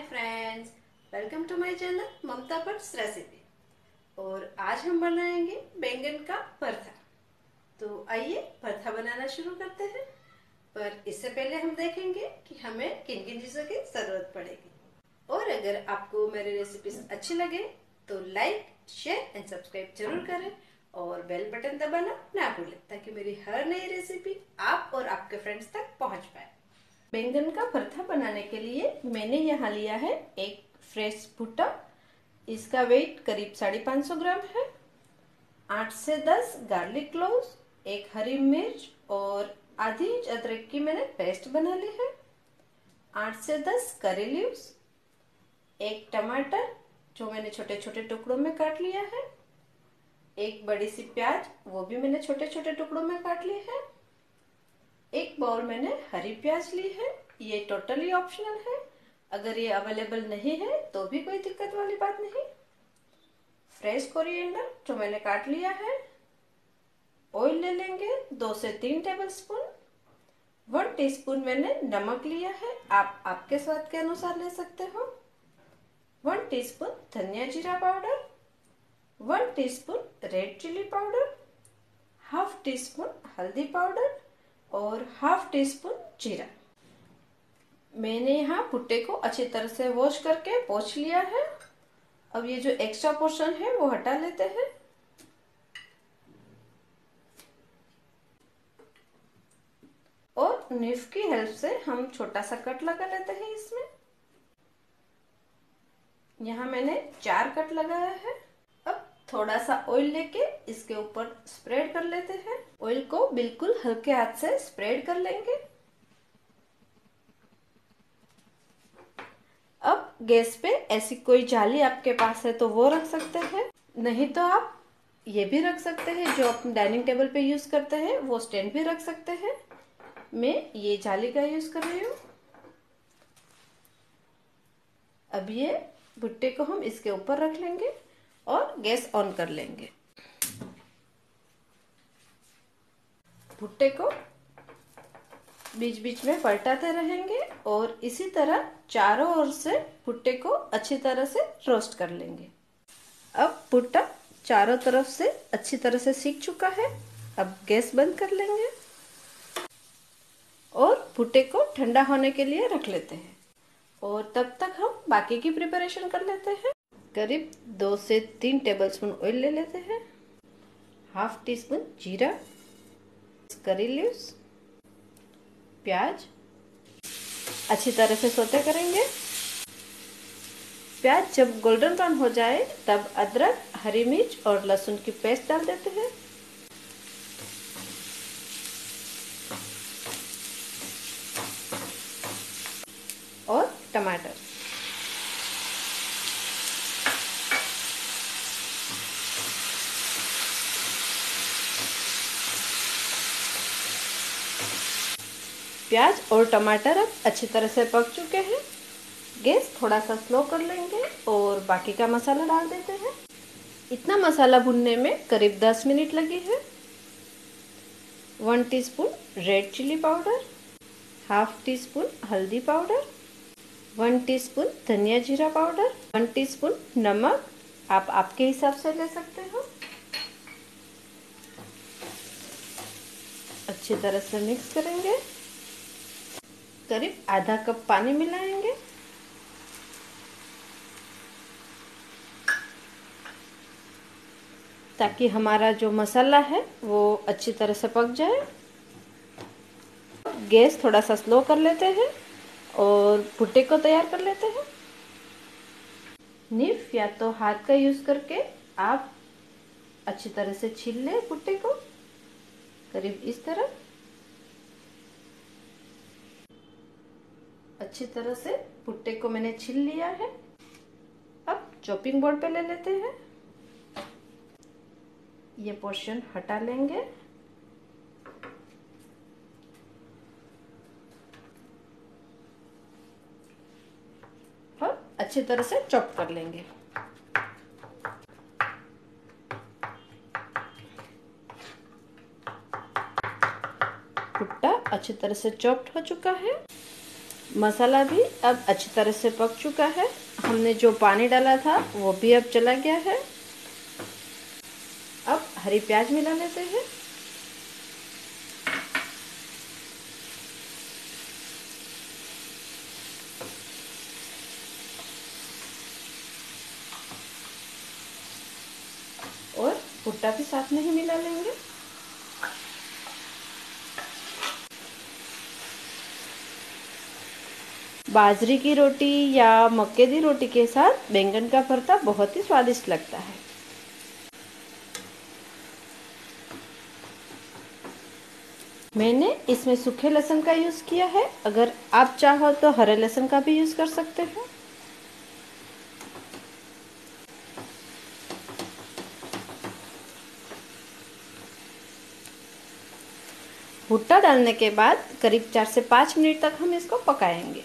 Hi friends welcome to my channel Mamta Bhatt recipe और आज हम बनाएँगे बैंगन का भरथा तो आइए भरथा बनाना शुरू करते हैं। पर इससे पहले हम देखेंगे कि हमें किन किन चीज़ों की ज़रूरत पड़ेगी। और अगर आपको मेरी रेसिपी अच्छी लगे तो लाइक शेयर एंड सब्सक्राइब ज़रूर करें और बेल बटन दबाना ना भूलें, ताकि मेरी हर नई रेसिपी आप और आपके फ्रेंड्स तक बैंगन का भरथा बनाने के लिए मैंने यहाँ लिया है एक फ्रेश भुट्टा। इसका वेट करीब साढ़े पाँच सौ ग्राम है। आठ से दस गार्लिक क्लोव एक हरी मिर्च और आधी इंच अदरक की मैंने पेस्ट बना ली है। आठ से दस करी लीव्स एक टमाटर जो मैंने छोटे छोटे टुकड़ों में काट लिया है। एक बड़ी सी प्याज, वो भी मैंने छोटे छोटे टुकड़ों में काट ली है। एक बाउल मैंने हरी प्याज ली है, ये टोटली ऑप्शनल है। अगर ये अवेलेबल नहीं है तो भी कोई दिक्कत वाली बात नहीं। फ्रेश कोरिएंडर जो मैंने काट लिया है ऑयल ले लेंगे दो से तीन टेबल स्पून वन टीस्पून मैंने नमक लिया है, आप आपके स्वाद के अनुसार ले सकते हो। वन टीस्पून धनिया जीरा powder. One teaspoon red chilli powder half teaspoon हल्दी पाउडर। और हाफ़ टी स्पून जीरा। मैंने यहाँ भुट्टे को अच्छी तरह से वॉश करके पोछ लिया है। अब ये जो एक्स्ट्रा पोर्शन है, वो हटा लेते हैं। और निफ की हेल्प से हम छोटा सा कट लगा लेते हैं इसमें। यहाँ मैंने चार कट लगाया है। थोड़ा सा ऑयल लेके इसके ऊपर स्प्रेड कर लेते हैं। ऑयल को बिल्कुल हल्के हाथ से स्प्रेड कर लेंगे। अब गैस पे ऐसी कोई जाली आपके पास है तो वो रख सकते हैं। नहीं तो आप ये भी रख सकते हैं, जो अपने डाइनिंग टेबल पे यूज़ करते हैं, वो स्टैंड भी रख सकते हैं। मैं ये जाली का यूज़ कर रही हूँ। अब ये भुट्टे को हम इसके ऊपर रख लेंगे। और गैस ऑन कर लेंगे। भुट्टे को बीच बीच में पलटाते रहेंगे और इसी तरह चारों ओर से भुट्टे को अच्छी तरह से रोस्ट कर लेंगे। अब भुट्टा चारों तरफ़ से अच्छी तरह से सीख चुका है। अब गैस बंद कर लेंगे और भुट्टे को ठंडा होने के लिए रख लेते हैं। और तब तक हम बाकी की प्रिपरेशन कर लेते हैं। करीब दो से तीन टेबलस्पून ऑयल ले लेते हैं। हाफ़ टी स्पून जीरा करी लीव्स प्याज। अच्छी तरह से सोते करेंगे। प्याज जब गोल्डन ब्राउन हो जाए, तब अदरक, हरी मिर्च और लहसुन की पेस्ट डाल देते हैं। और टमाटर। प्याज और टमाटर अब अच्छी तरह से पक चुके हैं। गैस थोड़ा सा स्लो कर लेंगे और बाकी का मसाला डाल देते हैं। इतना मसाला भुनने में करीब 10 मिनट लगी है। One teaspoon red chilli powder, half teaspoon हल्दी पाउडर, वन टीस्पून धनिया जीरा पाउडर, वन टीस्पून नमक। आप आपके हिसाब से ले सकते हो। अच्छी तरह से मिक्स करेंगे। करीब आधा कप पानी मिलाएँगे। ताकि हमारा जो मसाला है, वो अच्छी तरह से पक जाए। गैस थोड़ा सा स्लो कर लेते हैं और भुट्टे को तैयार कर लेते हैं। निफ या तो हाथ का यूज़ करके आप अच्छी तरह से छील ले भुट्टे को। करीब इस तरह। अच्छी तरह से भुट्टे को मैंने छील लिया है। अब चॉपिंग बोर्ड पे ले लेते हैं। ये पोर्शन हटा लेंगे। और अच्छी तरह से चॉप कर लेंगे। भुट्टा अच्छी तरह से चॉप्ड हो चुका है। मसाला भी अब अच्छी तरह से पक चुका है। हमने जो पानी डाला था, वो भी अब चला गया है। अब हरी प्याज मिला लेते हैं। और भुट्टा भी साथ में ही मिला लेंगे। बाजरी की रोटी या मक्के की रोटी के साथ बैंगन का भरता बहुत ही स्वादिष्ट लगता है। मैंने इसमें सूखे लहसुन का यूज़ किया है। अगर आप चाहो तो हरे लहसुन का भी यूज़ कर सकते हैं। भुट्टा डालने के बाद करीब चार से पाँच मिनट तक हम इसको पकाएँगे।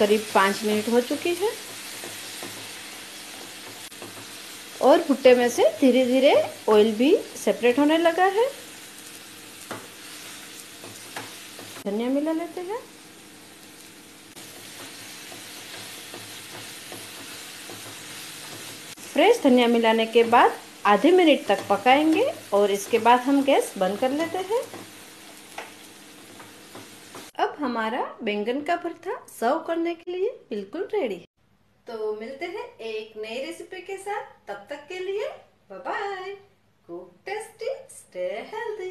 करीब पाँच मिनट हो चुकी है। और भुट्टे में से धीरे धीरे ऑयल भी सेपरेट होने लगा है। धनिया मिला लेते हैं। फ्रेश धनिया मिलाने के बाद आधे मिनट तक पकाएँगे और इसके बाद हम गैस बंद कर लेते हैं। हमारा बैंगन का भरता सर्व करने के लिए बिल्कुल रेडी है तो मिलते हैं एक नई रेसिपी के साथ। तब तक के लिए bye bye cook tasty stay healthy